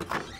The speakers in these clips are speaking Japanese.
you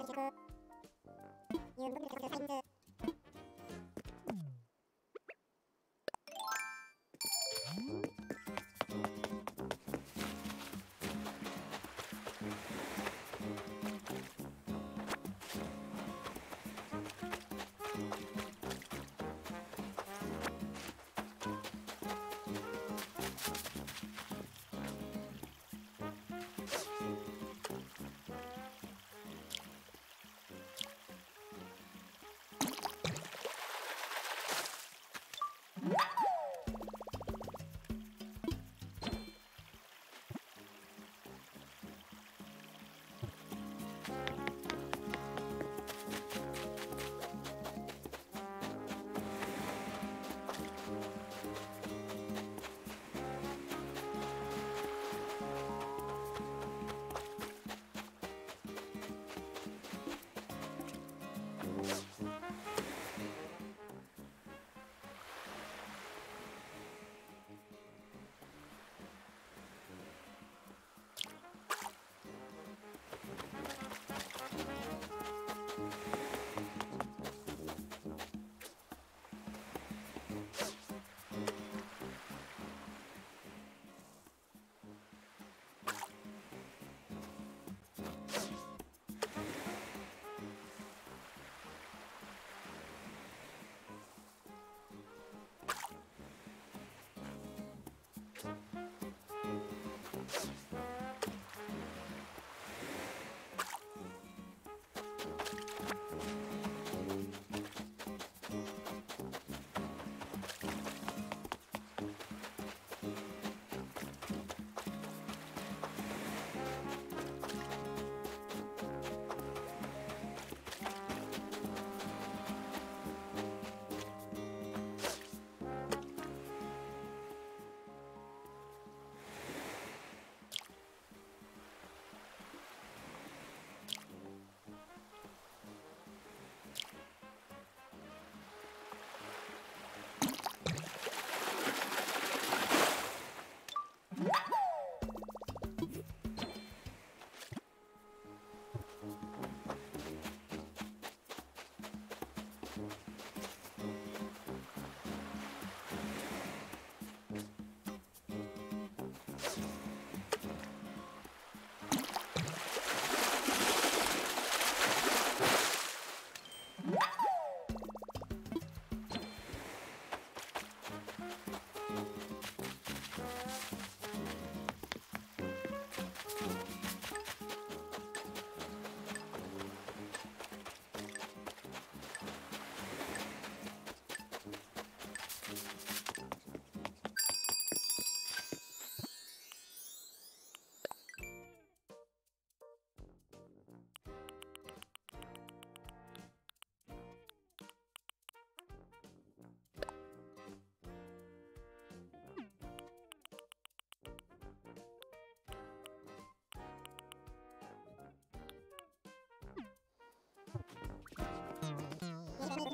結局。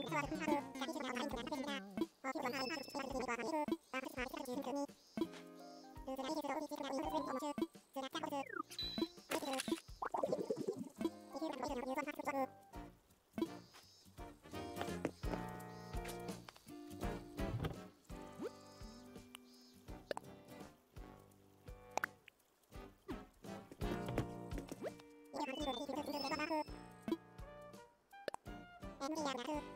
MD やなく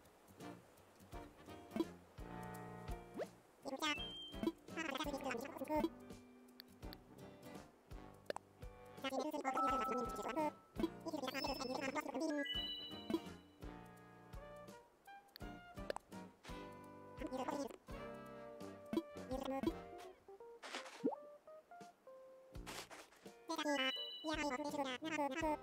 はいは不明だ。なるなる。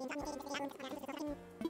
インターネットでやるんですから、